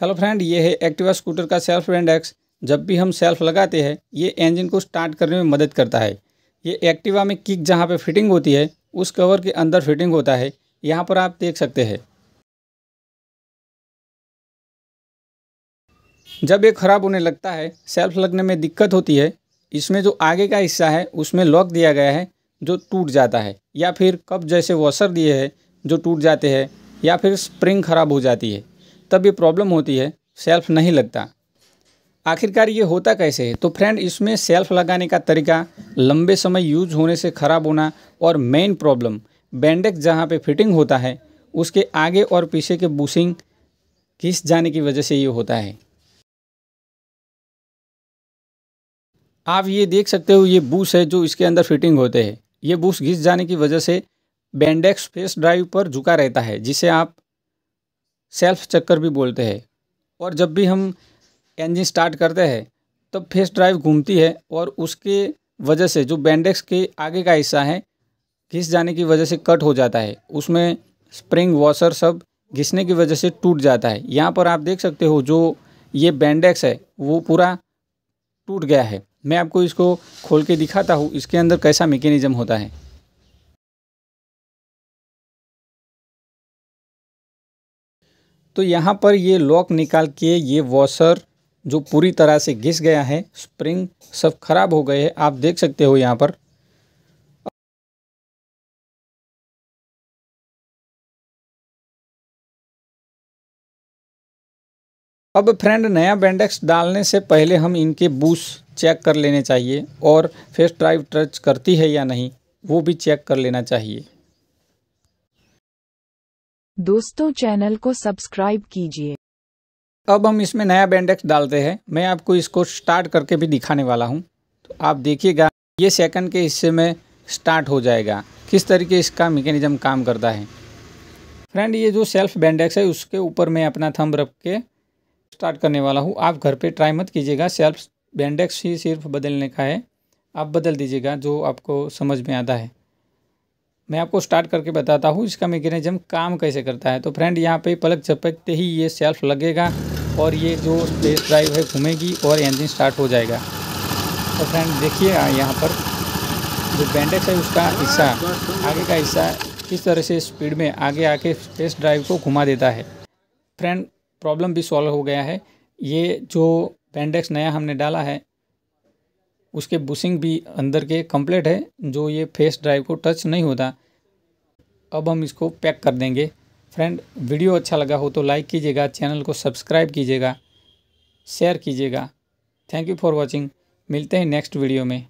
Hello friend, ये है Activa scooter का सेल्फ इंडेक्स। जब भी हम सेल्फ लगाते हैं, ये इंजन को स्टार्ट करने में मदद करता है। ये एक्टिवा में किक जहाँ पे फिटिंग होती है, उस कवर के अंदर फिटिंग होता है। यहाँ पर आप देख सकते हैं। जब ये ख़राब होने लगता है, सेल्फ लगने में दिक्कत होती है, इसमें जो आगे का हिस्सा है, उसमें लॉक दिया गया है, जो टूट जाता है। या फिर कप जैसे वॉशर दिए हैं, जो टूट जाते हैं, या फिर स्प्रिंग ख़राब हो जाती है। तब ये प्रॉब्लम होती है सेल्फ नहीं लगता। आखिरकार ये होता कैसे? है तो फ्रेंड इसमें सेल्फ लगाने का तरीका, लंबे समय यूज़ होने से ख़राब होना और मेन प्रॉब्लम बैंडेक्स जहाँ पे फिटिंग होता है, उसके आगे और पीछे के बुशिंग घिस जाने की वजह से ये होता है। आप ये देख सकते हो, ये बूस है जो इसके अंदर फिटिंग होते हैं। ये बूस घिस जाने की वजह से बैंडेक्स फेस ड्राइव पर झुका रहता है, जिसे आप सेल्फ चक्कर भी बोलते हैं। और जब भी हम इंजन स्टार्ट करते हैं, तब फेस ड्राइव घूमती है और उसके वजह से जो बैंडेक्स के आगे का हिस्सा है, घिस जाने की वजह से कट हो जाता है। उसमें स्प्रिंग वॉशर सब घिसने की वजह से टूट जाता है। यहाँ पर आप देख सकते हो जो ये बैंडेक्स है, वो पूरा टूट गया है। मैं आपको इसको खोल के दिखाता हूँ, इसके अंदर कैसा मेकेनिज़म होता है। तो यहाँ पर ये लॉक निकाल के ये वॉशर जो पूरी तरह से घिस गया है स्प्रिंग सब खराब हो गए हैं। आप देख सकते हो यहाँ पर। अब फ्रेंड नया बैंडेक्स डालने से पहले हम इनके बूस चेक कर लेने चाहिए और फेस ड्राइव टच करती है या नहीं, वो भी चेक कर लेना चाहिए। दोस्तों, चैनल को सब्सक्राइब कीजिए। अब हम इसमें नया बैंडेक्स डालते हैं। मैं आपको इसको स्टार्ट करके भी दिखाने वाला हूँ। तो आप देखिएगा, ये सेकंड के हिस्से में स्टार्ट हो जाएगा। किस तरीके इसका मेकेनिज़्म काम करता है? फ्रेंड ये जो सेल्फ बैंडेक्स है, उसके ऊपर मैं अपना थंब रख के स्टार्ट करने वाला हूँ। आप घर पे ट्राई मत कीजिएगा। सेल्फ बैंडेक्स ही सिर्फ़ बदलने का है। आप बदल दीजिएगा, जो आपको समझ में आता है। मैं आपको स्टार्ट करके बताता हूँ, इसका मैकेनिज्म काम कैसे करता है। तो फ्रेंड यहाँ पे पलक झपकते ही ये सेल्फ लगेगा और ये जो स्पेस ड्राइव है घूमेगी और इंजन स्टार्ट हो जाएगा। तो फ्रेंड देखिए यहाँ पर जो बैंडेक्स है उसका हिस्सा, आगे का हिस्सा किस तरह से स्पीड में आगे आके स्पेस ड्राइव को घुमा देता है। फ्रेंड प्रॉब्लम भी सॉल्व हो गया है। ये जो बैंडेक्स नया हमने डाला है उसके बुशिंग भी अंदर के कंप्लीट है, जो ये फेस ड्राइव को टच नहीं होता। अब हम इसको पैक कर देंगे। फ्रेंड वीडियो अच्छा लगा हो तो लाइक कीजिएगा चैनल को सब्सक्राइब कीजिएगा शेयर कीजिएगा। थैंक यू फॉर वॉचिंग मिलते हैं नेक्स्ट वीडियो में।